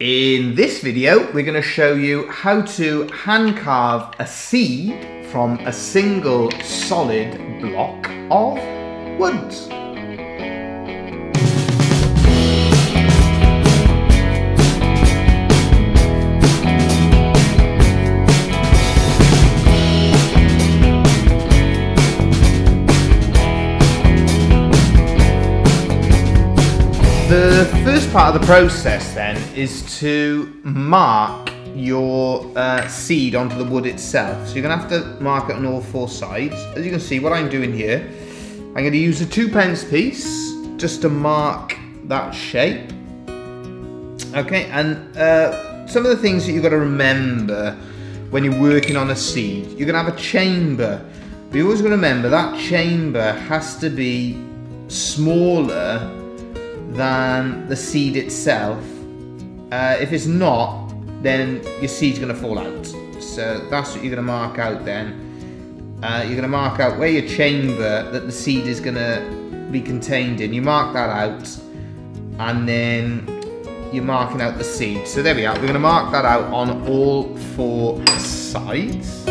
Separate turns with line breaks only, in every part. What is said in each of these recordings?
In this video, we're going to show you how to hand carve a seed from a single solid block of wood. The first part of the process then is to mark your uh, seed onto the wood itself. So you're going to have to mark it on all four sides. As you can see, what I'm doing here, I'm going to use a two pence piece just to mark that shape. Okay, and uh, some of the things that you've got to remember when you're working on a seed, you're going to have a chamber. But you always got to remember that chamber has to be smaller than the seed itself. Uh, if it's not, then your seed's going to fall out. So that's what you're going to mark out then. Uh, you're going to mark out where your chamber that the seed is going to be contained in. You mark that out and then you're marking out the seed. So there we are. We're going to mark that out on all four sides.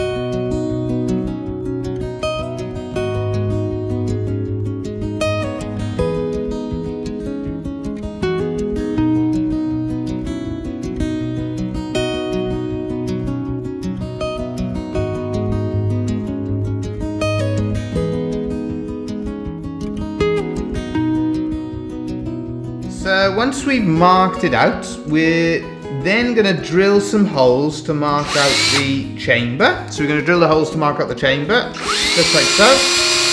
So once we've marked it out, we're then going to drill some holes to mark out the chamber. So we're going to drill the holes to mark out the chamber, just like so.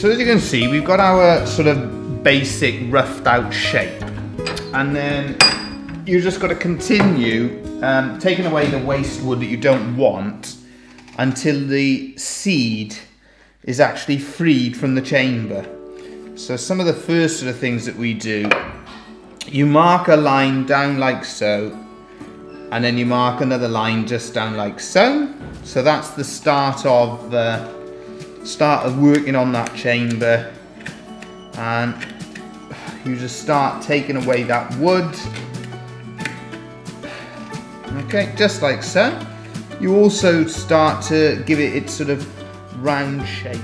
So as you can see, we've got our sort of basic roughed out shape. And then you've just got to continue um, taking away the waste wood that you don't want until the seed is actually freed from the chamber. So some of the first sort of things that we do, you mark a line down like so, and then you mark another line just down like so. So that's the start of uh, started working on that chamber. And you just start taking away that wood. Okay just like so. You also start to give it its sort of round shape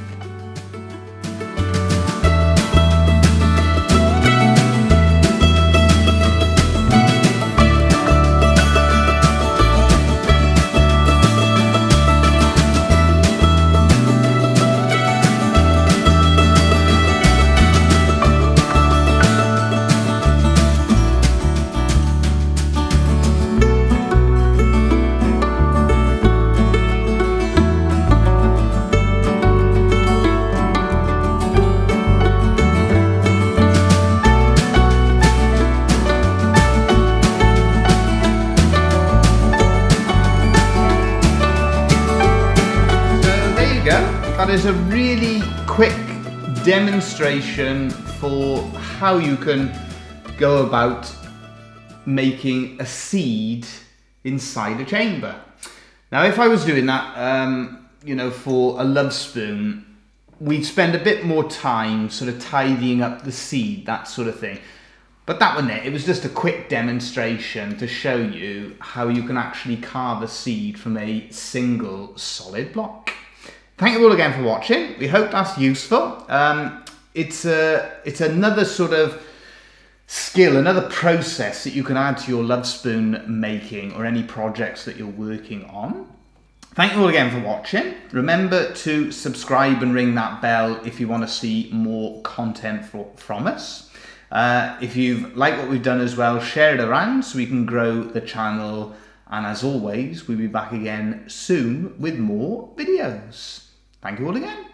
That is a really quick demonstration for how you can go about making a seed inside a chamber. Now, if I was doing that, um, you know, for a love spoon, we'd spend a bit more time sort of tidying up the seed, that sort of thing. But that one there, it was just a quick demonstration to show you how you can actually carve a seed from a single solid block. Thank you all again for watching. We hope that's useful. Um, it's, a, it's another sort of skill, another process that you can add to your love spoon making or any projects that you're working on. Thank you all again for watching. Remember to subscribe and ring that bell if you want to see more content for, from us. Uh, if you've liked what we've done as well, share it around so we can grow the channel. And as always, we'll be back again soon with more videos. Thank you all again.